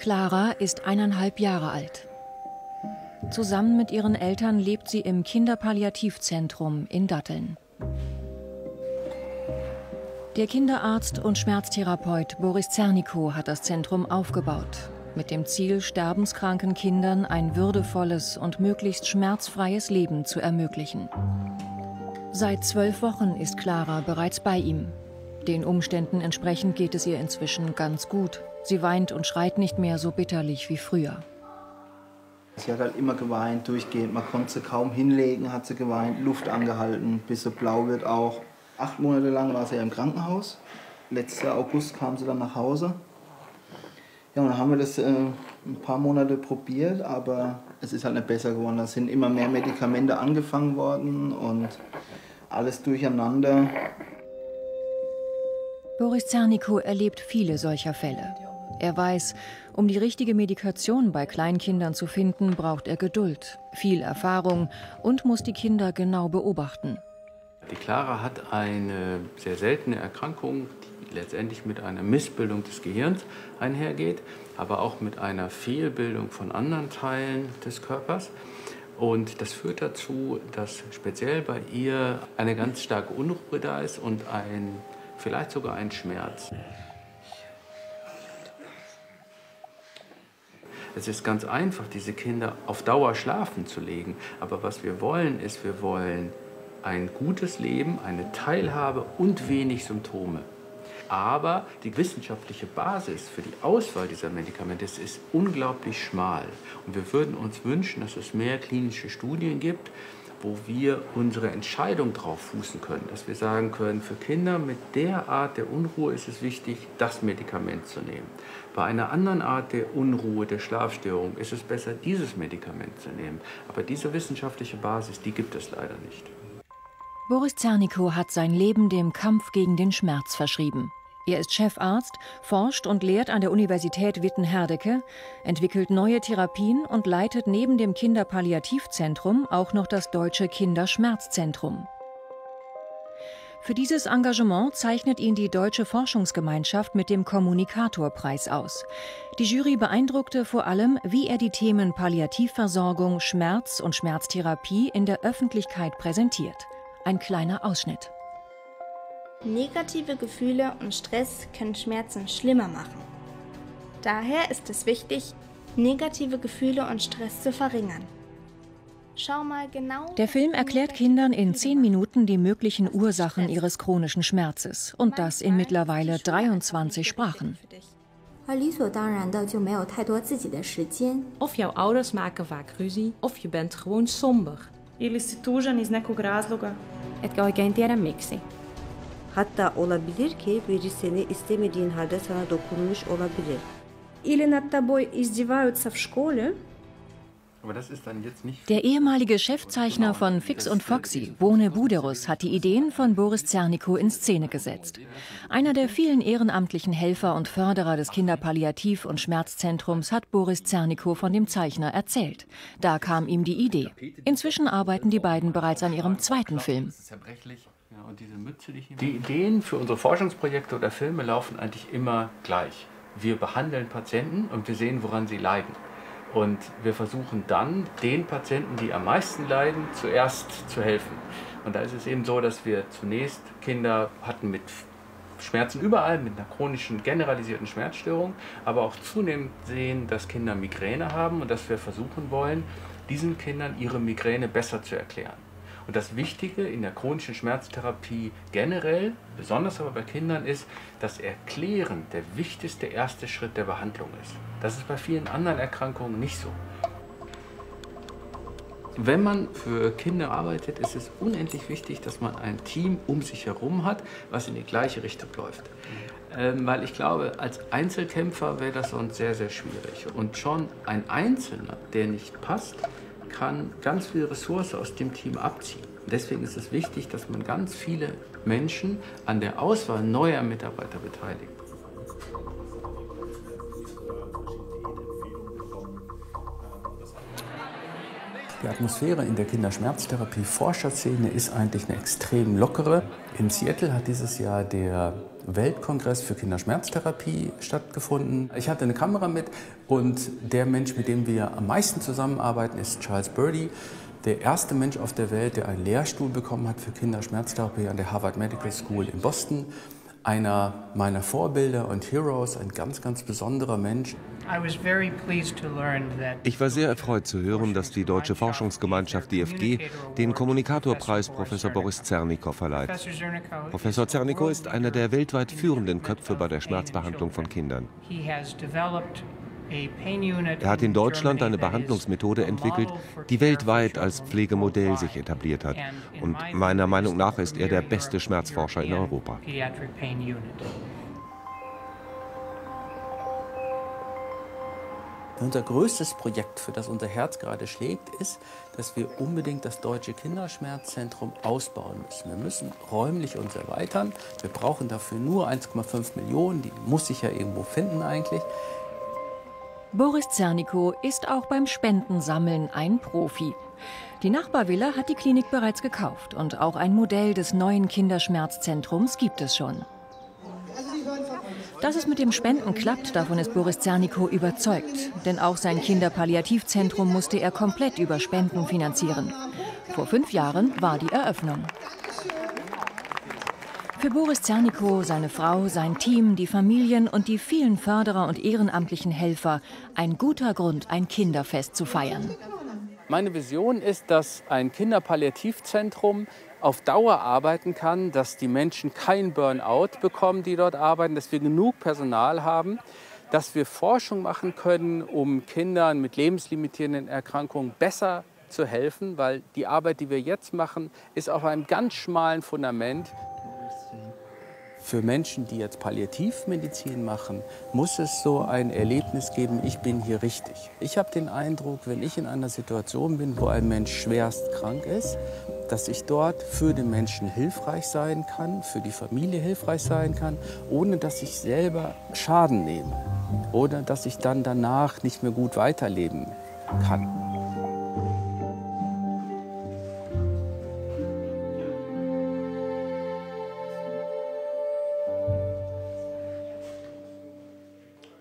Clara ist eineinhalb Jahre alt. Zusammen mit ihren Eltern lebt sie im Kinderpalliativzentrum in Datteln. Der Kinderarzt und Schmerztherapeut Boris Zernikow hat das Zentrum aufgebaut, mit dem Ziel, sterbenskranken Kindern ein würdevolles und möglichst schmerzfreies Leben zu ermöglichen. Seit zwölf Wochen ist Clara bereits bei ihm. Den Umständen entsprechend geht es ihr inzwischen ganz gut. Sie weint und schreit nicht mehr so bitterlich wie früher. Sie hat halt immer geweint, durchgehend. Man konnte sie kaum hinlegen, hat sie geweint, Luft angehalten, bis sie blau wird auch. Acht Monate lang war sie ja im Krankenhaus. Letzten August kam sie dann nach Hause. Ja, und dann haben wir das äh, ein paar Monate probiert, aber es ist halt nicht besser geworden. Da sind immer mehr Medikamente angefangen worden und alles durcheinander. Boris Zernikow erlebt viele solcher Fälle. Er weiß, um die richtige Medikation bei Kleinkindern zu finden, braucht er Geduld, viel Erfahrung und muss die Kinder genau beobachten. Die Clara hat eine sehr seltene Erkrankung, die letztendlich mit einer Missbildung des Gehirns einhergeht, aber auch mit einer Fehlbildung von anderen Teilen des Körpers. Und das führt dazu, dass speziell bei ihr eine ganz starke Unruhe da ist und ein vielleicht sogar ein Schmerz. Es ist ganz einfach, diese Kinder auf Dauer schlafen zu legen. Aber was wir wollen, ist, wir wollen ein gutes Leben, eine Teilhabe und wenig Symptome. Aber die wissenschaftliche Basis für die Auswahl dieser Medikamente ist unglaublich schmal. Und wir würden uns wünschen, dass es mehr klinische Studien gibt, wo wir unsere Entscheidung drauf fußen können. Dass wir sagen können, für Kinder mit der Art der Unruhe ist es wichtig, das Medikament zu nehmen. Bei einer anderen Art der Unruhe, der Schlafstörung, ist es besser, dieses Medikament zu nehmen. Aber diese wissenschaftliche Basis, die gibt es leider nicht. Boris Zernikow hat sein Leben dem Kampf gegen den Schmerz verschrieben. Er ist Chefarzt, forscht und lehrt an der Universität Witten-Herdecke, entwickelt neue Therapien und leitet neben dem Kinderpalliativzentrum auch noch das Deutsche Kinderschmerzzentrum. Für dieses Engagement zeichnet ihn die Deutsche Forschungsgemeinschaft mit dem Kommunikatorpreis aus. Die Jury beeindruckte vor allem, wie er die Themen Palliativversorgung, Schmerz und Schmerztherapie in der Öffentlichkeit präsentiert. Ein kleiner Ausschnitt. Negative Gefühle und Stress können Schmerzen schlimmer machen. Daher ist es wichtig, negative Gefühle und Stress zu verringern. Schau mal genau. Der Film erklärt Kindern in zehn Minuten die möglichen Ursachen ihres chronischen Schmerzes und das in mittlerweile 23 Sprachen. Of jouw ouders maken vaak ruzie, of je bent gewoon somber. Ili si tužan iz nekog razloga. Et kao gentere mixi. Hatta olabilir ki biri seni istemediğin halde sana dokunmuş olabilir. Или над тобой издеваются в школе. Der ehemalige Chefzeichner von Fix und Foxy, Bone Buderus, hat die Ideen von Boris Zernikow in Szene gesetzt. Einer der vielen ehrenamtlichen Helfer und Förderer des Kinderpalliativ- und Schmerzzentrums hat Boris Zernikow von dem Zeichner erzählt. Da kam ihm die Idee. Inzwischen arbeiten die beiden bereits an ihrem zweiten Film und diese Mütze, die ich Die Ideen für unsere Forschungsprojekte oder Filme laufen eigentlich immer gleich. Wir behandeln Patienten und wir sehen, woran sie leiden. Und wir versuchen dann, den Patienten, die am meisten leiden, zuerst zu helfen. Und da ist es eben so, dass wir zunächst Kinder hatten mit Schmerzen überall, mit einer chronischen generalisierten Schmerzstörung, aber auch zunehmend sehen, dass Kinder Migräne haben und dass wir versuchen wollen, diesen Kindern ihre Migräne besser zu erklären. Und das Wichtige in der chronischen Schmerztherapie generell, besonders aber bei Kindern, ist, dass Erklären der wichtigste erste Schritt der Behandlung ist. Das ist bei vielen anderen Erkrankungen nicht so. Wenn man für Kinder arbeitet, ist es unendlich wichtig, dass man ein Team um sich herum hat, was in die gleiche Richtung läuft. Ähm, weil ich glaube, als Einzelkämpfer wäre das sonst sehr, sehr schwierig. Und schon ein Einzelner, der nicht passt, kann ganz viel Ressource aus dem Team abziehen. Deswegen ist es wichtig, dass man ganz viele Menschen an der Auswahl neuer Mitarbeiter beteiligt. Die Atmosphäre in der Kinderschmerztherapie-Forscherszene ist eigentlich eine extrem lockere. In Seattle hat dieses Jahr der Weltkongress für Kinderschmerztherapie stattgefunden. Ich hatte eine Kamera mit und der Mensch, mit dem wir am meisten zusammenarbeiten, ist Charles Birdie der erste Mensch auf der Welt, der einen Lehrstuhl bekommen hat für Kinderschmerztherapie an der Harvard Medical School in Boston. Einer meiner Vorbilder und Heroes, ein ganz, ganz besonderer Mensch. Ich war sehr erfreut zu hören, dass die deutsche Forschungsgemeinschaft DFG den Kommunikatorpreis Professor Boris Zernikow verleiht. Professor Zernikow ist einer der weltweit führenden Köpfe bei der Schmerzbehandlung von Kindern. Er hat in Deutschland eine Behandlungsmethode entwickelt, die weltweit als Pflegemodell sich etabliert hat. Und meiner Meinung nach ist er der beste Schmerzforscher in Europa. Unser größtes Projekt, für das unser Herz gerade schlägt, ist, dass wir unbedingt das Deutsche Kinderschmerzzentrum ausbauen müssen. Wir müssen räumlich uns erweitern. Wir brauchen dafür nur 1,5 Millionen. Die muss sich ja irgendwo finden eigentlich. Boris Zernikow ist auch beim Spendensammeln ein Profi. Die Nachbarvilla hat die Klinik bereits gekauft und auch ein Modell des neuen Kinderschmerzzentrums gibt es schon. Dass es mit dem Spenden klappt, davon ist Boris Zernikow überzeugt. Denn auch sein Kinderpalliativzentrum musste er komplett über Spenden finanzieren. Vor fünf Jahren war die Eröffnung. Für Boris Zernikow, seine Frau, sein Team, die Familien und die vielen Förderer und ehrenamtlichen Helfer ein guter Grund, ein Kinderfest zu feiern. Meine Vision ist, dass ein Kinderpalliativzentrum auf Dauer arbeiten kann, dass die Menschen kein Burnout bekommen, die dort arbeiten, dass wir genug Personal haben, dass wir Forschung machen können, um Kindern mit lebenslimitierenden Erkrankungen besser zu helfen, weil die Arbeit, die wir jetzt machen, ist auf einem ganz schmalen Fundament für Menschen, die jetzt Palliativmedizin machen, muss es so ein Erlebnis geben, ich bin hier richtig. Ich habe den Eindruck, wenn ich in einer Situation bin, wo ein Mensch schwerst krank ist, dass ich dort für den Menschen hilfreich sein kann, für die Familie hilfreich sein kann, ohne dass ich selber Schaden nehme oder dass ich dann danach nicht mehr gut weiterleben kann.